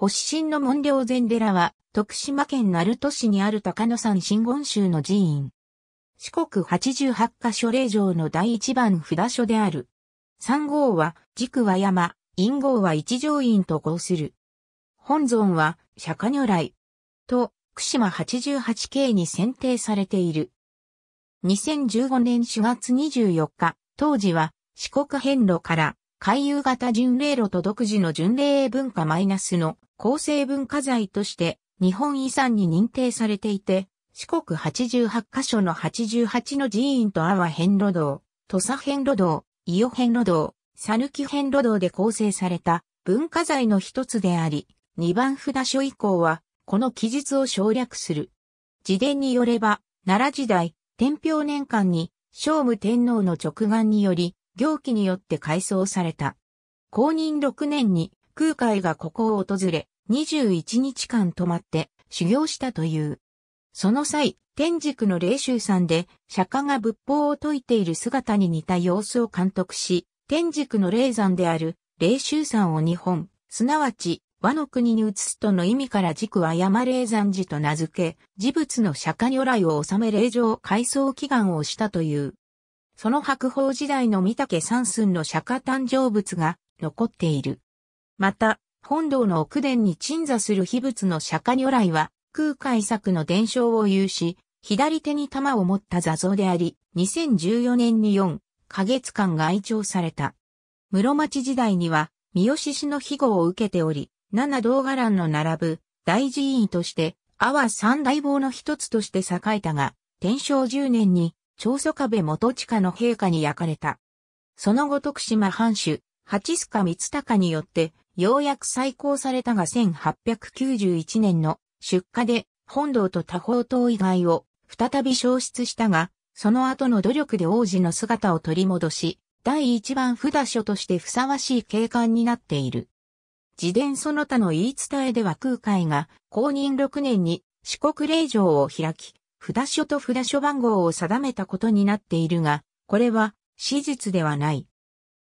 発信の門領禅寺は、徳島県鳴門市にある高野山真言宗の寺院。四国88カ所霊場の第一番札所である。三号は、軸は山、陰号は一条院と号する。本尊は、釈迦如来。と、串島88系に選定されている。2015年4月24日、当時は四国遍路から海遊型巡礼路と独自の巡礼文化マイナスの構成文化財として日本遺産に認定されていて、四国88カ所の88の寺院と阿波遍路道、土佐遍路道、伊予遍路道、讃岐遍路道で構成された文化財の一つであり、二番札所以降はこの記述を省略する。自伝によれば、奈良時代、天平年間に、聖武天皇の直眼により、行基によって改装された。公認6年に空海がここを訪れ、21日間泊まって修行したという。その際、天竺の霊州山で釈迦が仏法を説いている姿に似た様子を監督し、天竺の霊山である霊州山を日本、すなわち和の国に移すとの意味から軸は山霊山寺と名付け、事物の釈迦如来を収め霊場改装祈願をしたという。その白鳳時代の御嶽三寸の釈迦誕生物が残っている。また、本堂の奥殿に鎮座する秘仏の釈迦如来は、空海作の伝承を有し、左手に玉を持った座像であり、2014年に4ヶ月間外調された。室町時代には、三好氏の庇護を受けており、七道伽藍の並ぶ大寺院として、阿波三大坊の一つとして栄えたが、天正十年に長祖壁元親の陛下に焼かれた。その後徳島藩主、八須賀光隆によって、ようやく再興されたが1891年の出荷で本堂と多宝塔以外を再び消失したが、その後の努力で王子の姿を取り戻し、第一番札所としてふさわしい景観になっている。自伝その他の言い伝えでは空海が公認6年に四国霊場を開き、札所と札所番号を定めたことになっているが、これは史実ではない。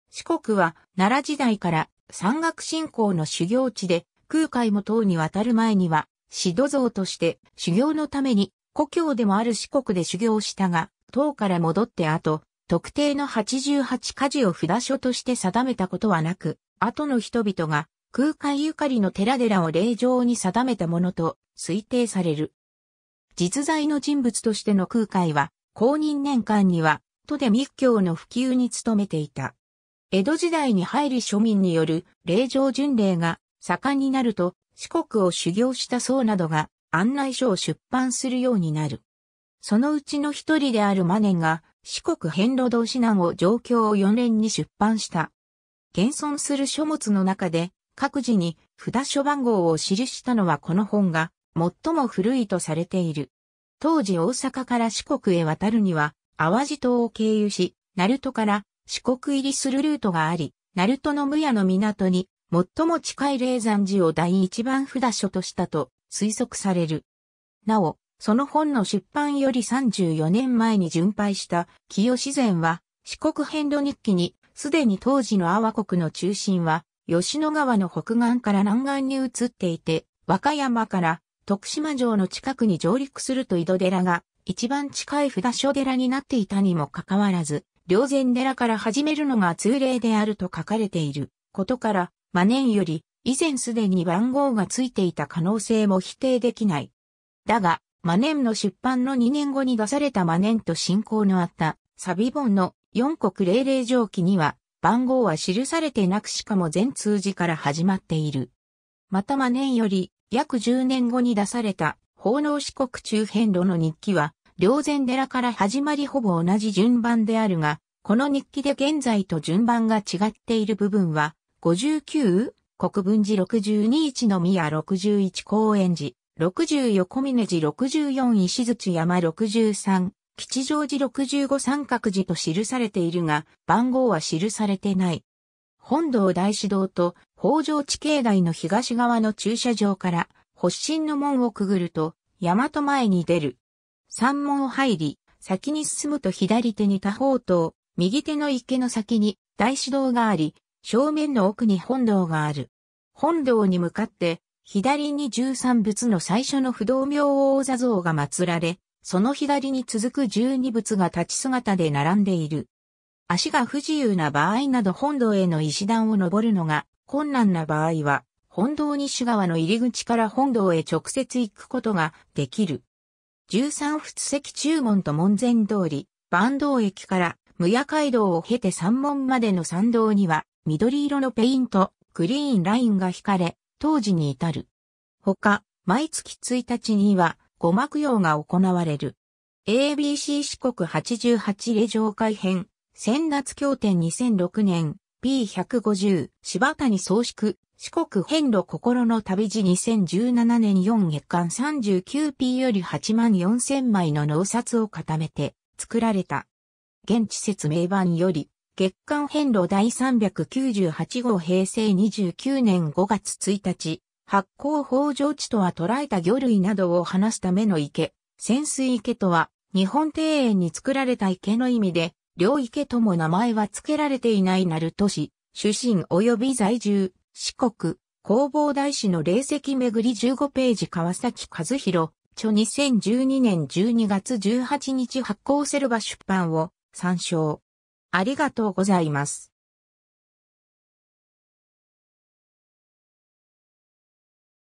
四国は奈良時代から山岳信仰の修行地で空海も唐に渡る前には指導像として修行のために故郷でもある四国で修行したが、唐から戻って後、特定の88家事を札所として定めたことはなく、後の人々が空海ゆかりの寺々を霊場に定めたものと推定される。実在の人物としての空海は、公認年間には、都で密教の普及に努めていた。江戸時代に入り庶民による霊場巡礼が盛んになると、四国を修行した僧などが案内書を出版するようになる。そのうちの一人であるマネンが四国遍路道指南を状況を4年に出版した。現存する書物の中で各自に札所番号を記したのはこの本が最も古いとされている。当時大阪から四国へ渡るには淡路島を経由し、鳴門から四国入りするルートがあり、鳴門の無屋の港に最も近い霊山寺を第一番札所としたと推測される。なお、その本の出版より34年前に巡拝した清自然は四国遍路日記にすでに当時の阿波国の中心は吉野川の北岸から南岸に移っていて、和歌山から徳島城の近くに上陸すると井戸寺が一番近い札所寺になっていたにもかかわらず、両前寺から始めるのが通例であると書かれていることから、万年より以前すでに番号がついていた可能性も否定できない。だが、万年の出版の2年後に出された万年と信仰のあったサビ本の四国霊霊上記には、番号は記されてなくしかも全通字から始まっている。またま年より約10年後に出された奉納四国中辺路の日記は、両前寺から始まりほぼ同じ順番であるが、この日記で現在と順番が違っている部分は、59国分寺62一の宮61高円寺、60横峰寺64石槌山63吉祥寺65三角寺と記されているが、番号は記されてない。本堂大師堂と北条地境内の東側の駐車場から発信の門をくぐると、大和前に出る。山門を入り、先に進むと左手に多宝塔、右手の池の先に大師堂があり、正面の奥に本堂がある。本堂に向かって左に13仏の最初の不動明王座像が祀られ、その左に続く12仏が立ち姿で並んでいる。足が不自由な場合など本堂への石段を登るのが困難な場合は、本堂西側の入り口から本堂へ直接行くことができる。13仏石中門と門前通り、坂東駅から無夜街道を経て山門までの参道には緑色のペイント、グリーンラインが引かれ、当時に至る。他、毎月1日には、五幕用が行われる。ABC 四国88レ上改編、千夏経典2006年、P150、柴谷総宿、四国遍路心の旅路2017年4月間 39P より8万4000枚の納札を固めて作られた。現地説明版より月間遍路第398号平成29年5月1日、発行法上地とは捉えた魚類などを話すための池、潜水池とは日本庭園に作られた池の意味で、両池とも名前は付けられていない鳴門市、出身及び在住、四国、工房大使の霊石巡り15ページ川崎和弘、著2012年12月18日発行セルバ出版を参照。ありがとうございます。